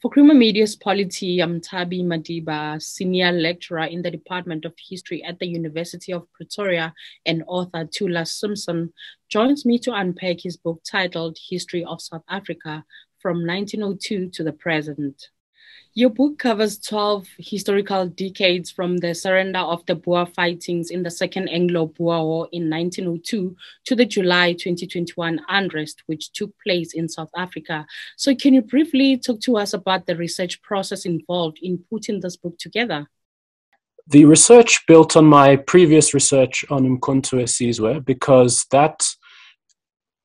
For Creamer Media's polity, I'm Tabi Madiba, senior lecturer in the Department of History at the University of Pretoria, and author Thula Simpson, joins me to unpack his book titled History of South Africa from 1902 to the Present. Your book covers 12 historical decades from the surrender of the Boer fightings in the Second Anglo Boer War in 1902 to the July 2021 unrest, which took place in South Africa. So, can you briefly talk to us about the research process involved in putting this book together? The research built on my previous research on Umkhonto Sizwe because that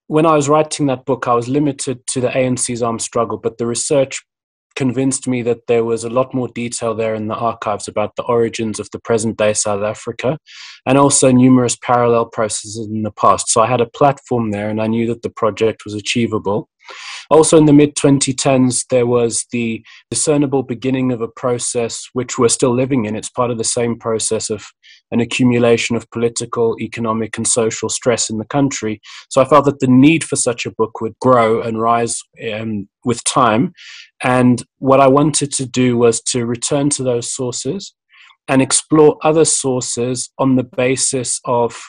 when I was writing that book, I was limited to the ANC's armed struggle, but the research convinced me that there was a lot more detail there in the archives about the origins of the present day South Africa and also numerous parallel processes in the past. So I had a platform there and I knew that the project was achievable. Also, in the mid 2010s, there was the discernible beginning of a process which we're still living in. It's part of the same process of an accumulation of political, economic, and social stress in the country. So I felt that the need for such a book would grow and rise um, with time. And what I wanted to do was to return to those sources and explore other sources on the basis of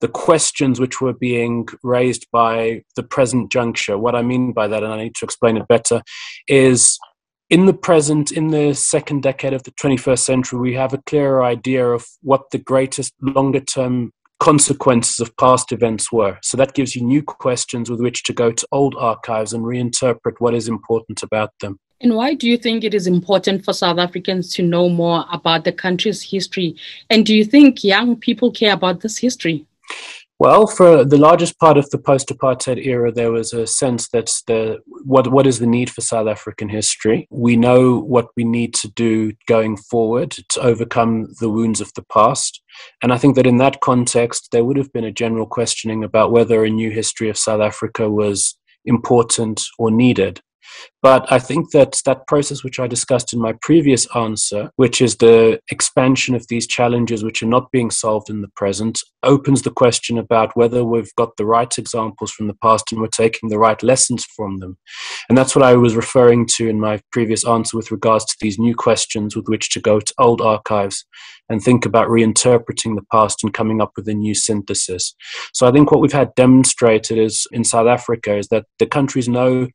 the questions which were being raised by the present juncture. What I mean by that, and I need to explain it better, is in the present, in the second decade of the 21st century, we have a clearer idea of what the greatest longer term consequences of past events were. So that gives you new questions with which to go to old archives and reinterpret what is important about them. And why do you think it is important for South Africans to know more about the country's history? And do you think young people care about this history? Well, for the largest part of the post-apartheid era, there was a sense that the what what is the need for South African history? We know what we need to do going forward to overcome the wounds of the past, and I think that in that context, there would have been a general questioning about whether a new history of South Africa was important or needed. But I think that that process, which I discussed in my previous answer, which is the expansion of these challenges which are not being solved in the present, opens the question about whether we've got the right examples from the past and we're taking the right lessons from them. And that's what I was referring to in my previous answer with regards to these new questions with which to go to old archives and think about reinterpreting the past and coming up with a new synthesis. So I think what we've had demonstrated is in South Africa is that the countries know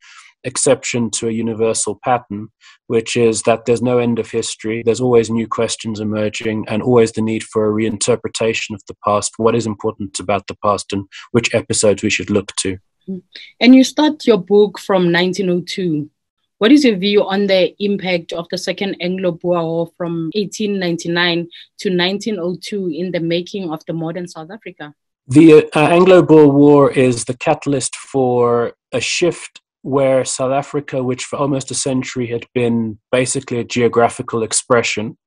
exception to a universal pattern, which is that there's no end of history. There's always new questions emerging and always the need for a reinterpretation of the past, what is important about the past, and which episodes we should look to. And you start your book from 1902. What is your view on the impact of the Second Anglo Boer War from 1899 to 1902 in the making of the modern South Africa? The uh, Anglo Boer War is the catalyst for a shift where South Africa, which for almost a century had been basically a geographical expression,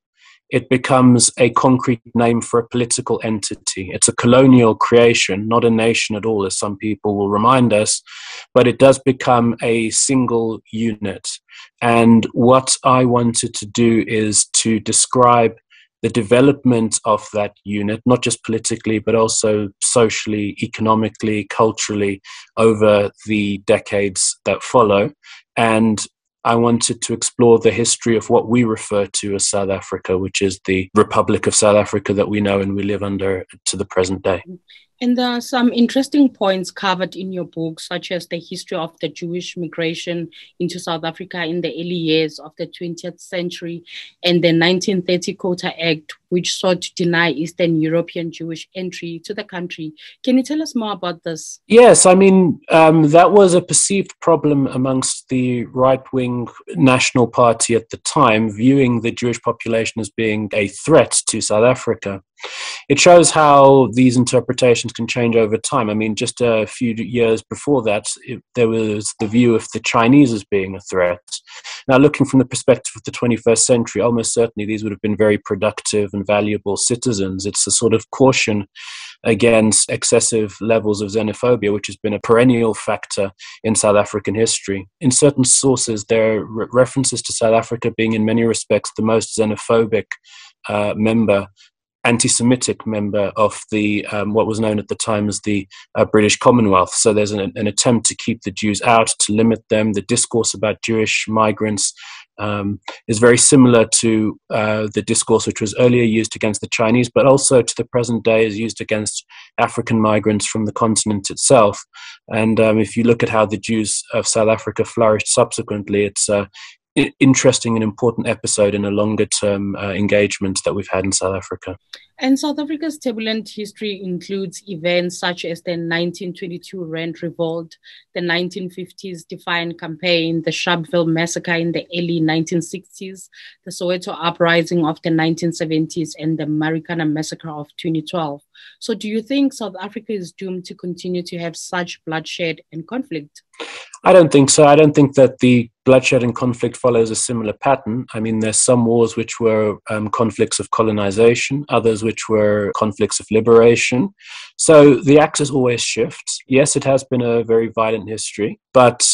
it becomes a concrete name for a political entity. It's a colonial creation, not a nation at all, as some people will remind us, but it does become a single unit. And what I wanted to do is to describe the development of that unit, not just politically, but also socially, economically, culturally, over the decades that follow. And I wanted to explore the history of what we refer to as South Africa, which is the Republic of South Africa that we know and we live under to the present day. And there are some interesting points covered in your book, such as the history of the Jewish migration into South Africa in the early years of the 20th century and the 1930 Quota Act, which sought to deny Eastern European Jewish entry to the country. Can you tell us more about this? Yes, I mean, um, that was a perceived problem amongst the right wing National Party at the time, viewing the Jewish population as being a threat to South Africa. It shows how these interpretations can change over time. I mean, just a few years before that, it, there was the view of the Chinese as being a threat. Now, looking from the perspective of the 21st century, almost certainly these would have been very productive and valuable citizens. It's a sort of caution against excessive levels of xenophobia, which has been a perennial factor in South African history. In certain sources, there are re- references to South Africa being, in many respects, the most xenophobic uh, member anti-Semitic member of the um, what was known at the time as the uh, British Commonwealth. So there's an, an, attempt to keep the Jews out, to limit them. The discourse about Jewish migrants um, is very similar to uh, the discourse which was earlier used against the Chinese, but also to the present day is used against African migrants from the continent itself. And um, if you look at how the Jews of South Africa flourished subsequently, it's uh, interesting and important episode in a longer term uh, engagement that we've had in South Africa. And South Africa's turbulent history includes events such as the 1922 Rand Revolt, the 1950s Defiance Campaign, the Sharpeville Massacre in the early 1960s, the Soweto Uprising of the 1970s, and the Marikana Massacre of 2012. So, do you think South Africa is doomed to continue to have such bloodshed and conflict? I don't think so. I don't think that the bloodshed and conflict follows a similar pattern. I mean, there's some wars which were um, conflicts of colonization, others which were conflicts of liberation. So the axis always shifts. Yes, it has been a very violent history, but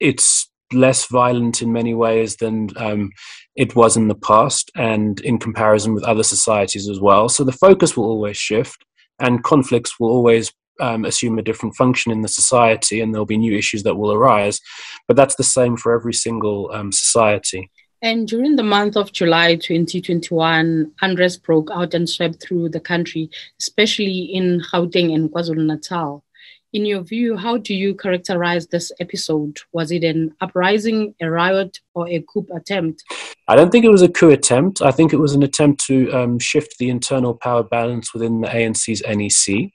it's less violent in many ways than um, it was in the past and in comparison with other societies as well. So the focus will always shift and conflicts will always um, assume a different function in the society and there'll be new issues that will arise. But that's the same for every single um, society. And during the month of July 2021, unrest broke out and swept through the country, especially in Gauteng and KwaZulu Natal. In your view, how do you characterize this episode? Was it an uprising, a riot, or a coup attempt? I don't think it was a coup attempt. I think it was an attempt to um, shift the internal power balance within the ANC's NEC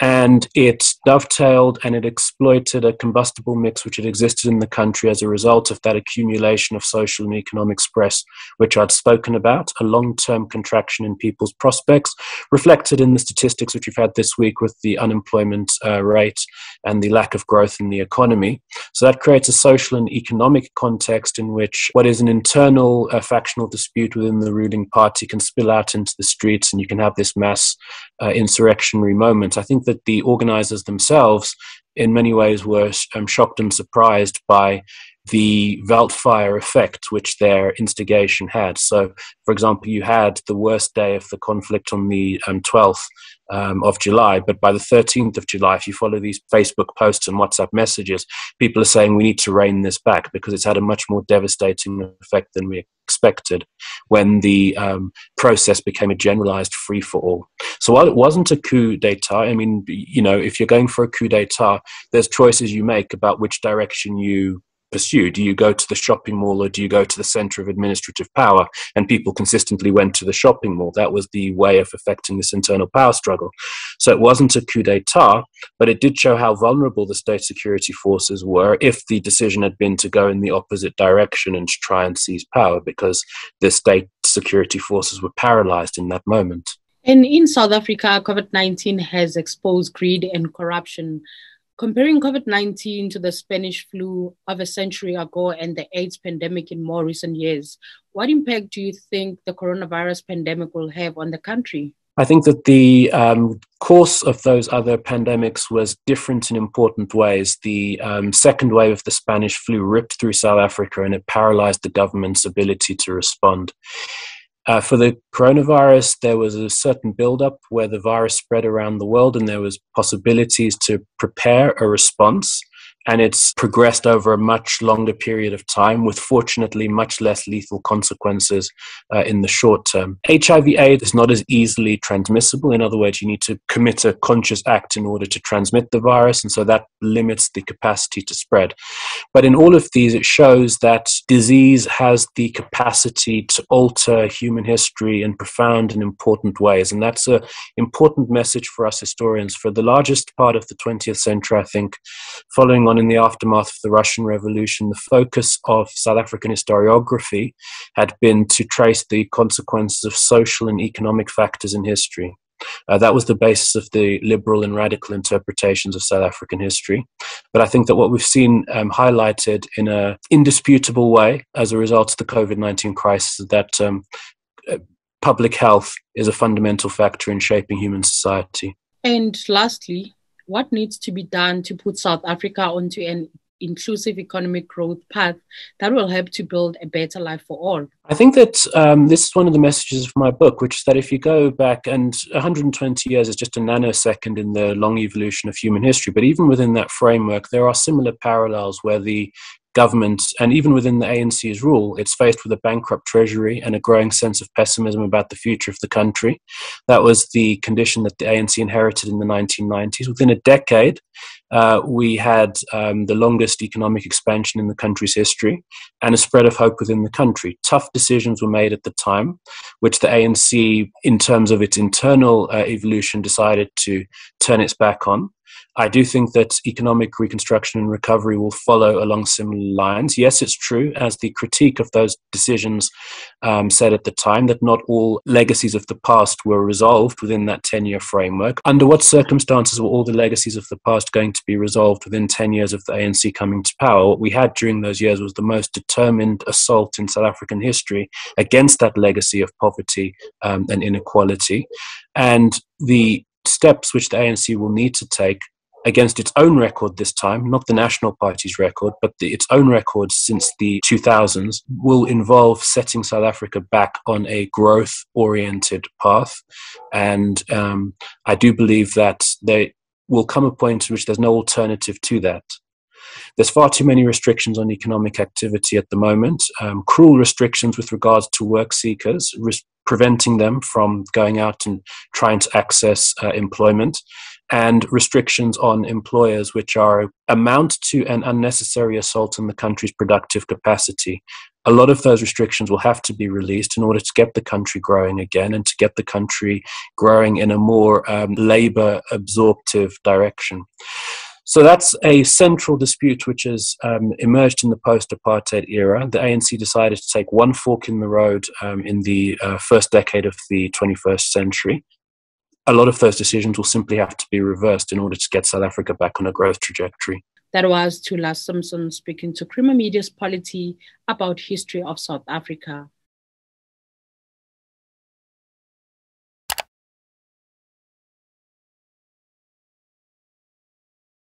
and it dovetailed and it exploited a combustible mix which had existed in the country as a result of that accumulation of social and economic stress which I'd spoken about, a long term contraction in people's prospects, reflected in the statistics which we've had this week with the unemployment uh, rate and the lack of growth in the economy. So that creates a social and economic context in which what is an internal uh, factional dispute within the ruling party can spill out into the streets and you can have this mass uh, insurrectionary moment. I think that the organizers themselves, in many ways, were um, shocked and surprised by the Veldfire effect which their instigation had. So, for example, you had the worst day of the conflict on the um, 12th um, of July, but by the 13th of July, if you follow these Facebook posts and WhatsApp messages, people are saying we need to rein this back because it's had a much more devastating effect than we expected when the um, process became a generalized free for all. So while it wasn't a coup d'etat, I mean, you know, if you're going for a coup d'etat, there's choices you make about which direction you pursue? Do you go to the shopping mall or do you go to the center of administrative power? And people consistently went to the shopping mall. That was the way of affecting this internal power struggle. So it wasn't a coup d'etat, but it did show how vulnerable the state security forces were if the decision had been to go in the opposite direction and to try and seize power because the state security forces were paralyzed in that moment. And in South Africa, COVID 19 has exposed greed and corruption Comparing COVID 19 to the Spanish flu of a century ago and the AIDS pandemic in more recent years, what impact do you think the coronavirus pandemic will have on the country? I think that the um, course of those other pandemics was different in important ways. The um, second wave of the Spanish flu ripped through South Africa and it paralyzed the government's ability to respond. Uh, for the coronavirus, there was a certain buildup where the virus spread around the world, and there was possibilities to prepare a response and it's progressed over a much longer period of time with fortunately much less lethal consequences uh, in the short term. HIV AIDS is not as easily transmissible. In other words, you need to commit a conscious act in order to transmit the virus, and so that limits the capacity to spread. But in all of these, it shows that disease has the capacity to alter human history in profound and important ways, and that's an important message for us historians. For the largest part of the 20th century, I think, following on on in the aftermath of the Russian Revolution, the focus of South African historiography had been to trace the consequences of social and economic factors in history. Uh, that was the basis of the liberal and radical interpretations of South African history. But I think that what we've seen um, highlighted in an indisputable way as a result of the COVID 19 crisis is that um, uh, public health is a fundamental factor in shaping human society. And lastly, what needs to be done to put South Africa onto an inclusive economic growth path that will help to build a better life for all. I think that um, this is one of the messages of my book, which is that if you go back, and 120 years is just a nanosecond in the long evolution of human history, but even within that framework, there are similar parallels where the government, and even within the ANC's rule, it's faced with a bankrupt treasury and a growing sense of pessimism about the future of the country. That was the condition that the ANC inherited in the 1990s. Within a decade, uh, we had um, the longest economic expansion in the country's history and a spread of hope within the country. Tough decisions were made at the time, which the ANC, in terms of its internal uh, evolution, decided to turn its back on. I do think that economic reconstruction and recovery will follow along similar lines. Yes, it's true, as the critique of those decisions um, said at the time, that not all legacies of the past were resolved within that 10 year framework. Under what circumstances were all the legacies of the past going to be resolved within 10 years of the ANC coming to power? What we had during those years was the most determined assault in South African history against that legacy of poverty um, and inequality. And the steps which the ANC will need to take against its own record this time, not the National Party's record, but the, its own record since the 2000s, will involve setting South Africa back on a growth oriented path. And um, I do believe that there will come a point in which there's no alternative to that. There's far too many restrictions on economic activity at the moment, um, cruel restrictions with regards to work seekers, preventing them from going out and trying to access uh, employment and restrictions on employers, which are amount to an unnecessary assault on the country's productive capacity. A lot of those restrictions will have to be released in order to get the country growing again and to get the country growing in a more um, labor absorptive direction. So that's a central dispute which has um, emerged in the post apartheid era. The ANC decided to take one fork in the road um, in the uh, first decade of the 21st century a lot of those decisions will simply have to be reversed in order to get South Africa back on a growth trajectory. That was Thulas Simpson speaking to Creamer Media's Polity about history of South Africa.